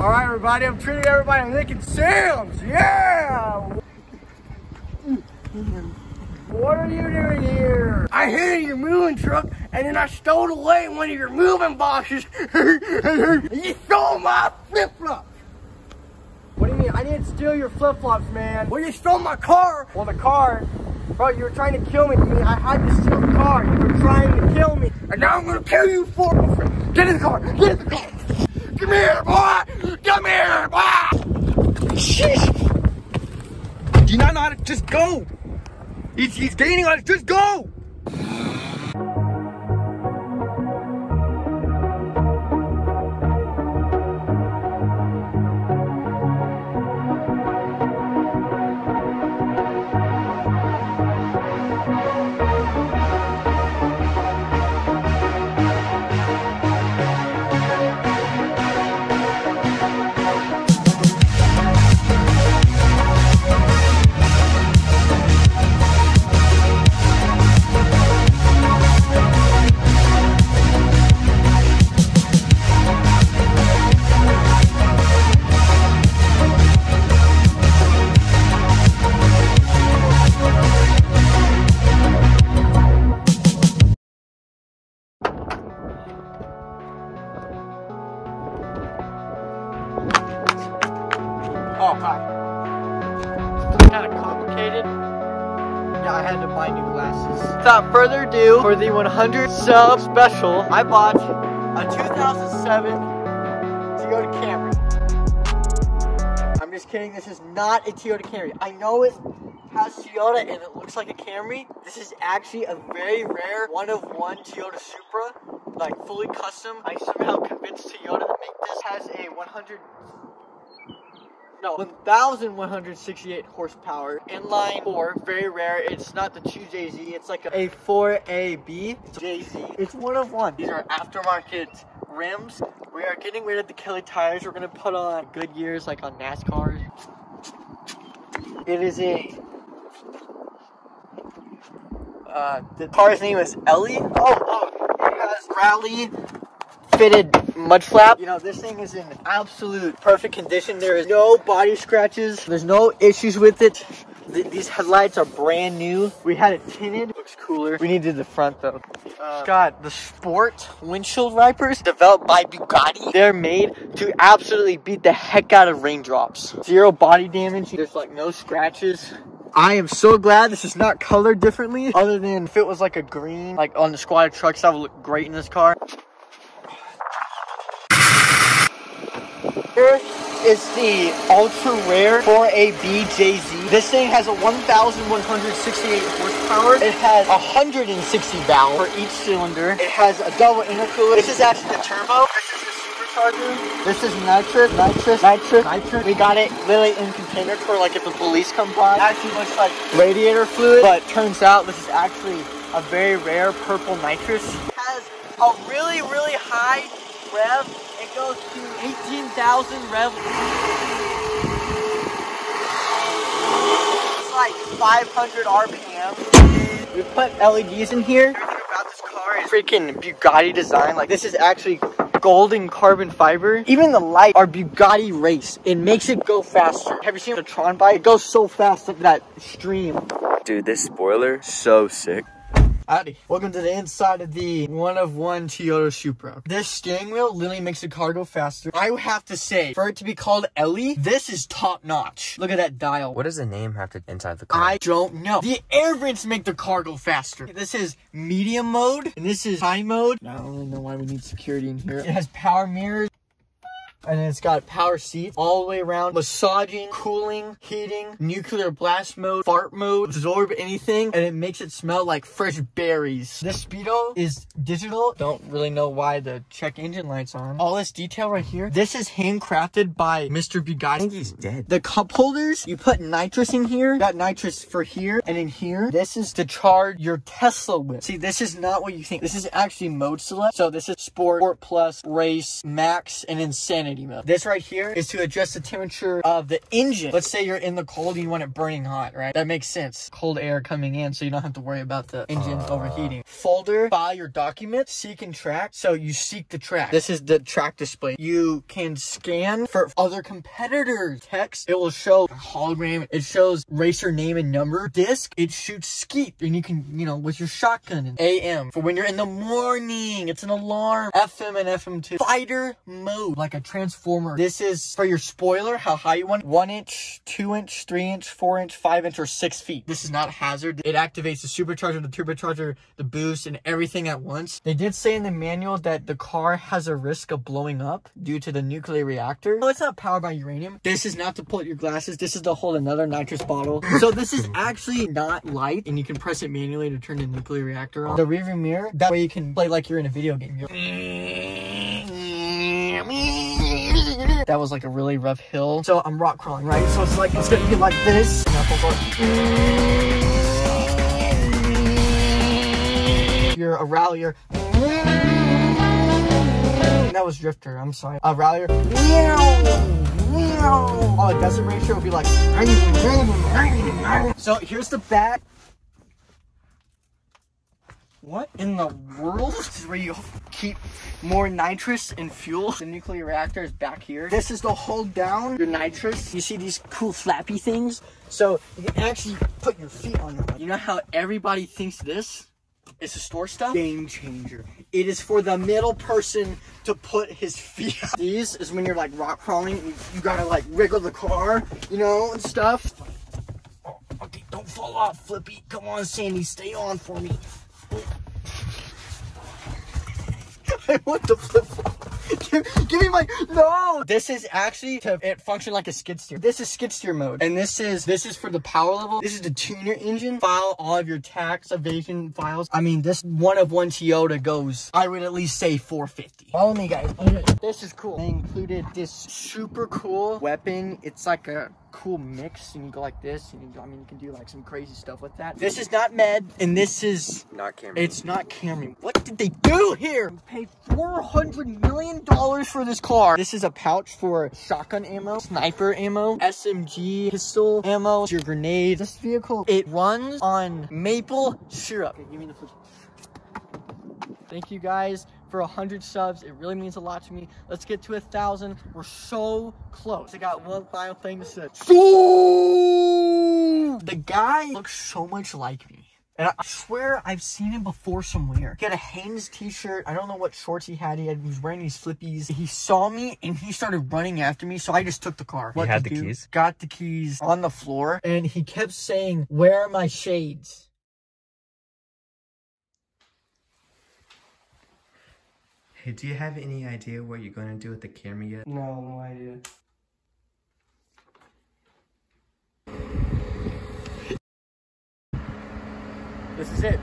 All right, everybody, I'm treating everybody like Lincoln Sam's. Yeah! What are you doing here? I hit in your moving truck and then I stole away one of your moving boxes. you stole my flip-flops. What do you mean? I didn't steal your flip-flops, man. Well, you stole my car. Well, the car, bro, you were trying to kill me. I had to steal the car. You were trying to kill me. And now I'm gonna kill you for it. Get in the car. Get in the car. Come here, boy. Come here, boy. Sheesh. Do you not know how to just go? He's, he's gaining on us. Just go! Without further ado, for the 100 sub special, I bought a 2007 Toyota Camry. I'm just kidding, this is not a Toyota Camry. I know it has Toyota and it looks like a Camry. This is actually a very rare one of one Toyota Supra, like fully custom. I somehow convinced Toyota to make this. Has a 100 no, 1,168 horsepower. Inline 4, very rare. It's not the 2JZ, it's like a 4AB. JZ. It's one of one. These are aftermarket rims. We are getting rid of the Kelly tires. We're gonna put on Goodyears like on NASCAR. It is a uh, the car's name is Ellie. Oh, oh, it has rally fitted mud flap. You know, this thing is in absolute perfect condition. There is no body scratches. There's no issues with it. Th these headlights are brand new. We had it tinted. Looks cooler. We needed the front though. Uh, got the sport windshield wipers developed by Bugatti. They're made to absolutely beat the heck out of raindrops. Zero body damage. There's like no scratches. I am so glad this is not colored differently other than if it was like a green, like on the squad trucks, that would look great in this car. Here is the ultra rare 4AB JZ. This thing has a 1,168 horsepower. It has 160 valves for each cylinder. It has a double intercooler. This is actually the turbo. This is the supercharger. This is nitrous, nitrous, nitrous, nitrous. We got it literally in container for like if the police come by. Actually looks like radiator fluid, but turns out this is actually a very rare purple nitrous. It has a really, really high rev it goes to 18,000 rev. It's like 500 RPM. We put LEDs in here. Everything about this car is freaking Bugatti design. Like this is actually golden carbon fiber. Even the light are Bugatti race. It makes it go faster. Have you seen the Tron bike? It goes so fast like that stream. Dude, this spoiler, so sick. Howdy. Welcome to the inside of the one of one Toyota Supra. This steering wheel literally makes the car go faster. I have to say, for it to be called Ellie, this is top notch. Look at that dial. What does the name have to inside the car? I don't know. The air vents make the car go faster. This is medium mode, and this is high mode. I don't really know why we need security in here. It has power mirrors. And it's got power seats all the way around, massaging, cooling, heating, nuclear blast mode, fart mode, absorb anything, and it makes it smell like fresh berries. This speedo is digital. Don't really know why the check engine light's on. All this detail right here. This is handcrafted by Mr. Bugatti. I think he's dead. The cup holders, you put nitrous in here. Got nitrous for here and in here. This is to charge your Tesla with. See, this is not what you think. This is actually mode select. So this is sport, sport plus, race, max, and insanity 180 mil. This right here is to adjust the temperature of the engine. Let's say you're in the cold and you want it burning hot, right? That makes sense. Cold air coming in so you don't have to worry about the engine uh... overheating. Folder, file your documents, seek and track. So you seek the track. This is the track display. You can scan for other competitors. Text, it will show hologram. It shows racer name and number. Disc, it shoots skeet and you can, you know, with your shotgun AM for when you're in the morning. It's an alarm. FM and FM2. Fighter mode, like a transformer. This is for your spoiler, how high you want. One inch, two inch, three inch, four inch, five inch, or six feet. This is not hazard. It activates the supercharger, the turbocharger, the boost, and everything at once. They did say in the manual that the car has a risk of blowing up due to the nuclear reactor. No, it's not powered by uranium. This is not to put your glasses. This is to hold another nitrous bottle. So this is actually not light, and you can press it manually to turn the nuclear reactor on. The rearview mirror, that way you can play like you're in a video game. That was like a really rough hill. So I'm rock crawling, right? So it's like, it's gonna be like this. You're a rallier. That was drifter, I'm sorry. A rallier. Oh, a desert racer would be like. So here's the back. What in the world? This is where you keep more nitrous and fuel. The nuclear reactor is back here. This is to hold down your nitrous. You see these cool flappy things? So you can actually put your feet on them. You know how everybody thinks this is to store stuff? Game changer. It is for the middle person to put his feet These is when you're like rock crawling you, you gotta like wriggle the car, you know, and stuff. Okay, don't fall off, Flippy. Come on, Sandy, stay on for me. I want the flip give, me my no. This is actually to it function like a skid steer. This is skid steer mode, and this is this is for the power level. This is to tune your engine, file all of your tax evasion files. I mean, this one of one Toyota goes. I would at least say 450. Follow me, guys. This is cool. They included this super cool weapon. It's like a cool mix and you go like this and you I mean you can do like some crazy stuff with that. This is not med and this is not Camry. It's not Camry. What did they do here? Pay 400 million dollars for this car. This is a pouch for shotgun ammo, sniper ammo, SMG pistol ammo, your grenade. This vehicle, it runs on maple syrup. Okay, give me the Thank you guys for 100 subs. It really means a lot to me. Let's get to a 1,000. We're so close. I got one final thing to say. So the guy looks so much like me. And I swear I've seen him before somewhere. He had a Hanes t-shirt. I don't know what shorts he had. He, had. he was wearing these flippies. He saw me and he started running after me. So I just took the car. What he had the do? keys? Got the keys on the floor. And he kept saying, where are my shades? Hey, do you have any idea what you're going to do with the camera yet? No, no idea. This is it.